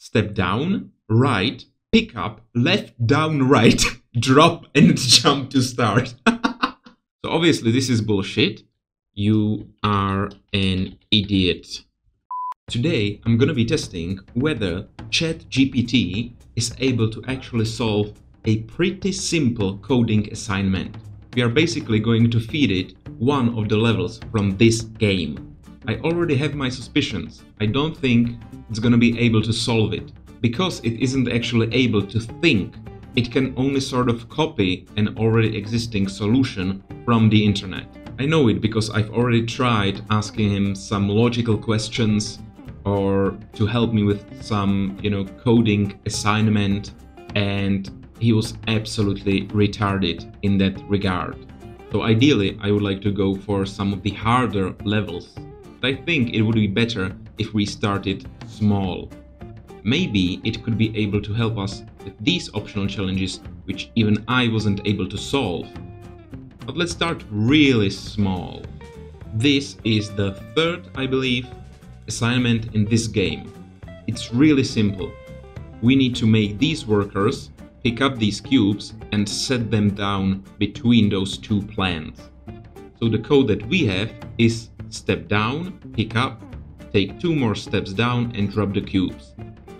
step down, right, pick up, left, down, right, drop, and jump to start. so obviously this is bullshit. You are an idiot. Today I'm gonna be testing whether ChatGPT is able to actually solve a pretty simple coding assignment. We are basically going to feed it one of the levels from this game. I already have my suspicions. I don't think it's gonna be able to solve it. Because it isn't actually able to think, it can only sort of copy an already existing solution from the internet. I know it because I've already tried asking him some logical questions or to help me with some, you know, coding assignment and he was absolutely retarded in that regard. So ideally, I would like to go for some of the harder levels. But I think it would be better if we started small. Maybe it could be able to help us with these optional challenges which even I wasn't able to solve. But let's start really small. This is the third, I believe, assignment in this game. It's really simple. We need to make these workers pick up these cubes and set them down between those two plants. So the code that we have is step down, pick up, take two more steps down and drop the cubes.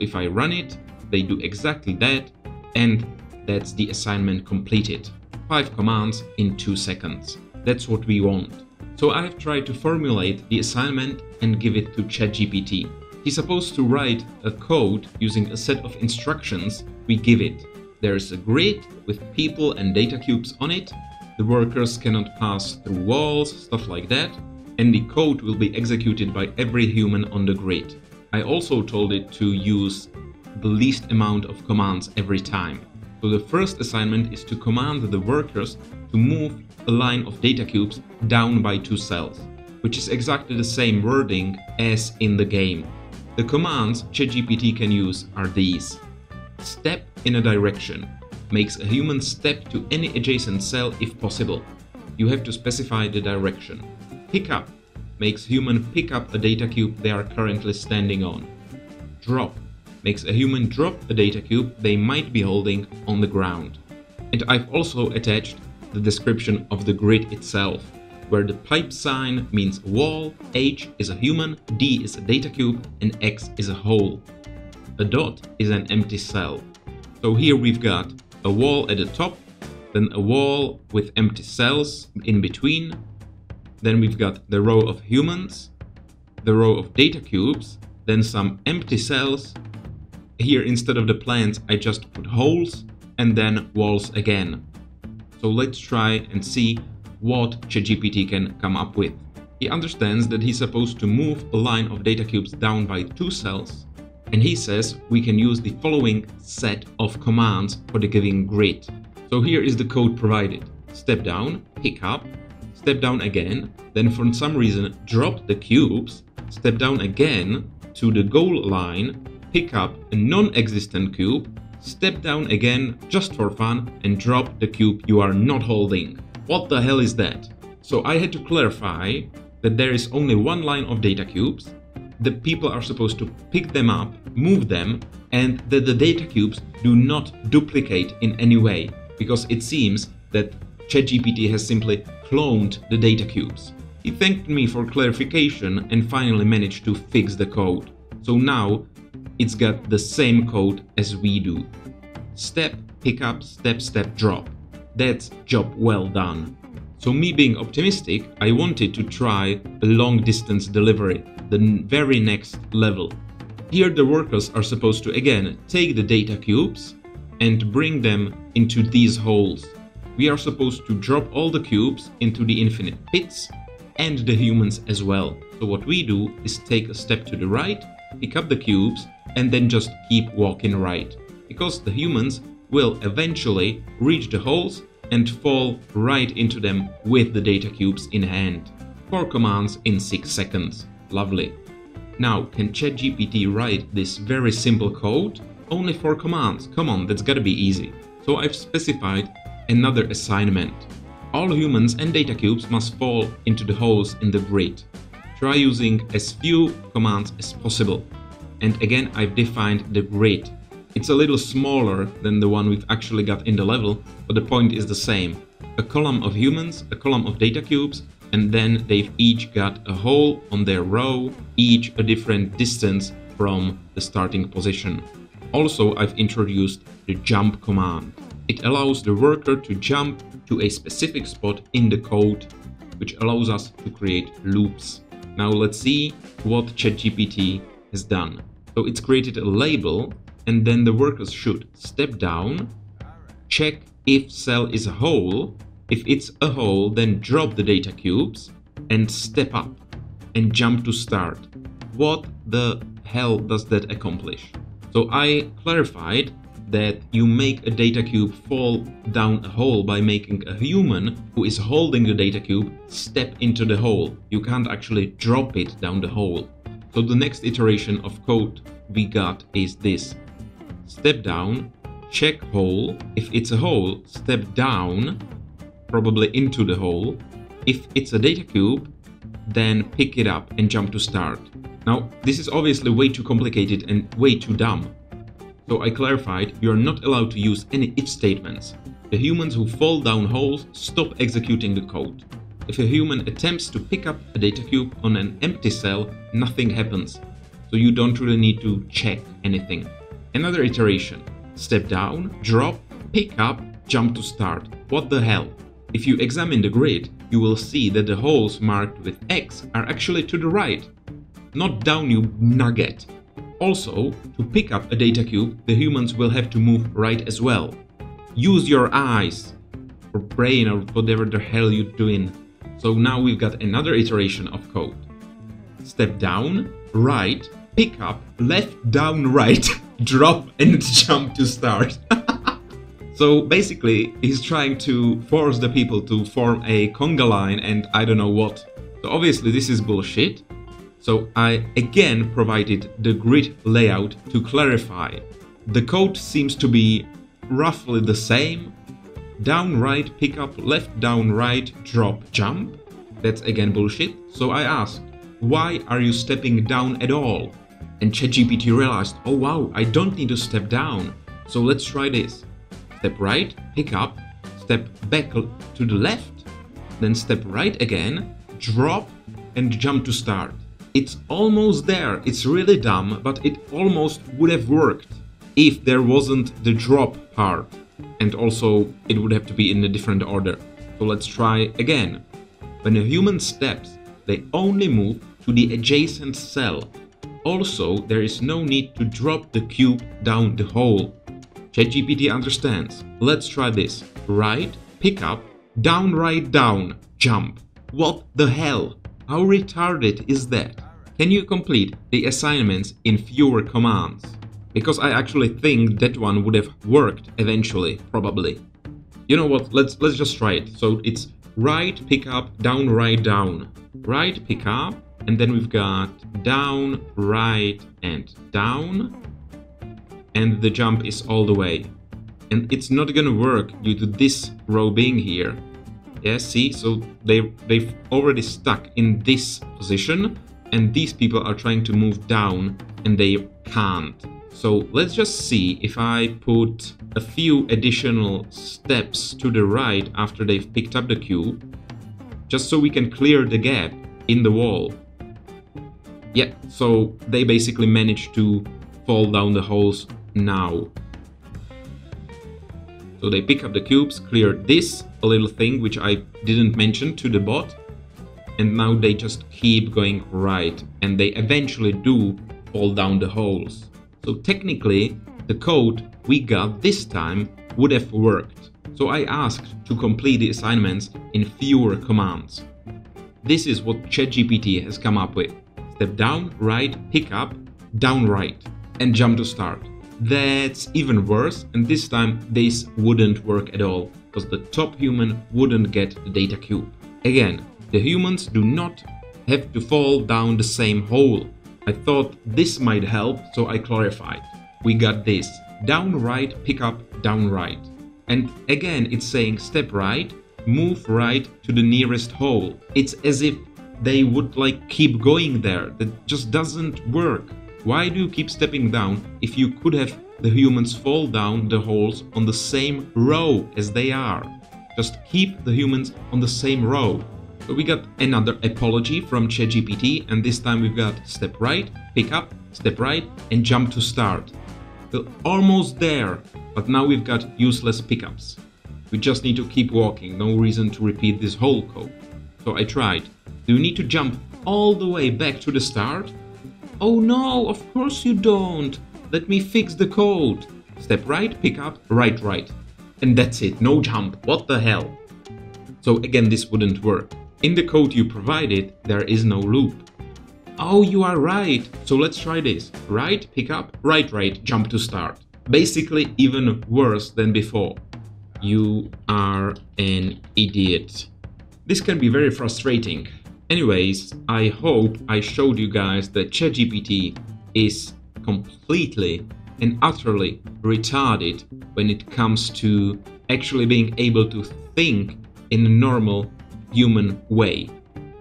If I run it, they do exactly that and that's the assignment completed. 5 commands in 2 seconds. That's what we want. So I have tried to formulate the assignment and give it to ChatGPT. He's supposed to write a code using a set of instructions we give it. There's a grid with people and data cubes on it. The workers cannot pass through walls, stuff like that. And the code will be executed by every human on the grid. I also told it to use the least amount of commands every time. So the first assignment is to command the workers to move a line of data cubes down by two cells, which is exactly the same wording as in the game. The commands ChatGPT can use are these. Step in a direction makes a human step to any adjacent cell if possible. You have to specify the direction. Pick up makes human pick up a data cube they are currently standing on. Drop makes a human drop a data cube they might be holding on the ground. And I've also attached the description of the grid itself, where the pipe sign means wall, H is a human, D is a data cube, and X is a hole. A dot is an empty cell. So here we've got a wall at the top, then a wall with empty cells in between, then we've got the row of humans, the row of data cubes, then some empty cells. Here instead of the plants I just put holes and then walls again. So let's try and see what ChatGPT can come up with. He understands that he's supposed to move a line of data cubes down by two cells, and he says we can use the following set of commands for the given grid. So here is the code provided. Step down, pick up, step down again, then for some reason drop the cubes, step down again to the goal line, pick up a non-existent cube, step down again just for fun and drop the cube you are not holding. What the hell is that? So I had to clarify that there is only one line of data cubes, the people are supposed to pick them up, move them, and that the data cubes do not duplicate in any way, because it seems that ChatGPT has simply cloned the data cubes. He thanked me for clarification and finally managed to fix the code. So now it's got the same code as we do. Step, pick up, step, step, drop. That's job well done. So me being optimistic, I wanted to try a long distance delivery, the very next level. Here the workers are supposed to again take the data cubes and bring them into these holes. We are supposed to drop all the cubes into the infinite pits and the humans as well. So what we do is take a step to the right, pick up the cubes and then just keep walking right. Because the humans will eventually reach the holes and fall right into them with the data cubes in hand. 4 commands in 6 seconds. Lovely. Now, can ChatGPT write this very simple code? Only 4 commands. Come on, that's gotta be easy. So I've specified another assignment. All humans and data cubes must fall into the holes in the grid. Try using as few commands as possible. And again, I've defined the grid. It's a little smaller than the one we've actually got in the level, but the point is the same. A column of humans, a column of data cubes, and then they've each got a hole on their row, each a different distance from the starting position. Also, I've introduced the jump command. It allows the worker to jump to a specific spot in the code, which allows us to create loops. Now let's see what ChatGPT has done. So it's created a label and then the workers should step down, check if cell is a hole. If it's a hole, then drop the data cubes and step up and jump to start. What the hell does that accomplish? So I clarified that you make a data cube fall down a hole by making a human who is holding the data cube step into the hole. You can't actually drop it down the hole. So the next iteration of code we got is this. Step down, check hole. If it's a hole, step down, probably into the hole. If it's a data cube, then pick it up and jump to start. Now, this is obviously way too complicated and way too dumb. So I clarified, you are not allowed to use any if statements. The humans who fall down holes stop executing the code. If a human attempts to pick up a data cube on an empty cell, nothing happens. So you don't really need to check anything. Another iteration. Step down, drop, pick up, jump to start. What the hell? If you examine the grid, you will see that the holes marked with X are actually to the right. Not down, you nugget. Also, to pick up a data cube, the humans will have to move right as well. Use your eyes, or brain, or whatever the hell you're doing. So now we've got another iteration of code. Step down, right, pick up, left, down, right, drop and jump to start. so basically, he's trying to force the people to form a conga line and I don't know what. So obviously this is bullshit. So I again provided the grid layout to clarify. The code seems to be roughly the same. Down, right, pick up, left, down, right, drop, jump. That's again bullshit. So I asked, why are you stepping down at all? And ChatGPT realized, oh wow, I don't need to step down. So let's try this. Step right, pick up, step back to the left, then step right again, drop and jump to start. It's almost there. It's really dumb, but it almost would have worked if there wasn't the drop part. And also, it would have to be in a different order. So let's try again. When a human steps, they only move to the adjacent cell. Also, there is no need to drop the cube down the hole. ChatGPT understands. Let's try this. Right, pick up, down, right, down, jump. What the hell? How retarded is that? Can you complete the assignments in fewer commands? Because I actually think that one would have worked eventually, probably. You know what, let's let's just try it. So it's right, pick up, down, right, down. Right, pick up, and then we've got down, right, and down. And the jump is all the way. And it's not gonna work due to this row being here. Yeah, see, so they, they've already stuck in this position and these people are trying to move down and they can't. So let's just see if I put a few additional steps to the right after they've picked up the cube, just so we can clear the gap in the wall. Yeah, so they basically managed to fall down the holes now. So they pick up the cubes, clear this, little thing which I didn't mention to the bot, and now they just keep going right and they eventually do fall down the holes. So technically the code we got this time would have worked. So I asked to complete the assignments in fewer commands. This is what ChatGPT has come up with. Step down, right, pick up, down right, and jump to start. That's even worse, and this time this wouldn't work at all, because the top human wouldn't get the data cube. Again, the humans do not have to fall down the same hole. I thought this might help, so I clarified. We got this. Down right, pick up, down right. And again, it's saying step right, move right to the nearest hole. It's as if they would like keep going there. That just doesn't work. Why do you keep stepping down if you could have the humans fall down the holes on the same row as they are? Just keep the humans on the same row. We got another apology from ChatGPT and this time we've got step right, pick up, step right and jump to start. We're almost there, but now we've got useless pickups. We just need to keep walking, no reason to repeat this whole code. So I tried. Do you need to jump all the way back to the start? Oh no, of course you don't. Let me fix the code. Step right, pick up, right, right. And that's it, no jump, what the hell? So again, this wouldn't work. In the code you provided, there is no loop. Oh, you are right. So let's try this. Right, pick up, right, right, jump to start. Basically even worse than before. You are an idiot. This can be very frustrating. Anyways, I hope I showed you guys that ChatGPT is completely and utterly retarded when it comes to actually being able to think in a normal human way.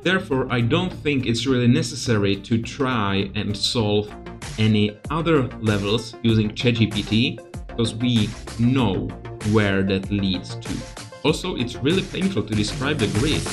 Therefore, I don't think it's really necessary to try and solve any other levels using ChatGPT because we know where that leads to. Also, it's really painful to describe the grid.